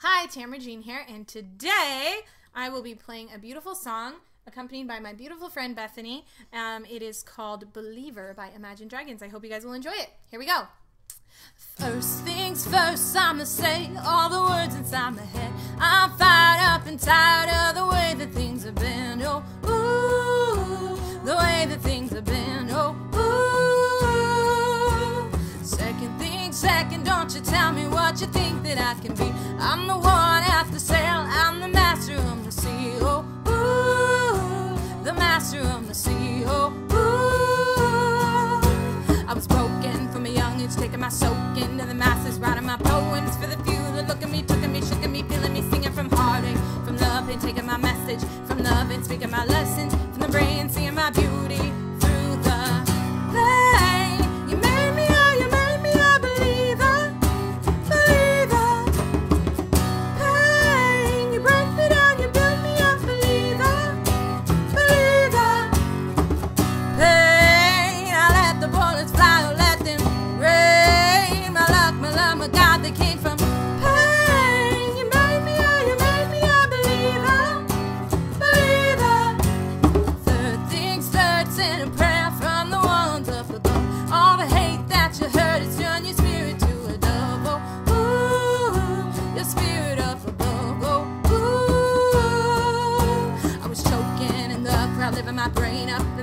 Hi, Tamra Jean here, and today I will be playing a beautiful song accompanied by my beautiful friend Bethany. Um, it is called Believer by Imagine Dragons. I hope you guys will enjoy it. Here we go. First things first, I'ma say all the words inside my head. I'm fired up and tired of the way that things have been. Oh, ooh, Second don't you tell me what you think that I can be. I'm the one at the sail, I'm the master of the sea. Oh, ooh, the master of the sea. Oh, ooh. I was broken from a young age, taking my soak into the masses, writing my poems for the few that look at me, took at me, shook at me, feeling me, singing from heartache, from love, and taking my message from love and speaking my lessons they came from pain. You made me, oh, you made me a believer, believer. Things a prayer from the ones up above. All the hate that you heard has turned your spirit to a dove. Oh, ooh, your spirit. Oh, ooh. I was choking in the crowd, living my brain up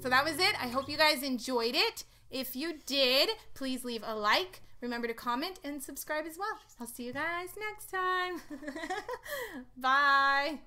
so that was it. I hope you guys enjoyed it. If you did, please leave a like. Remember to comment and subscribe as well. I'll see you guys next time. Bye.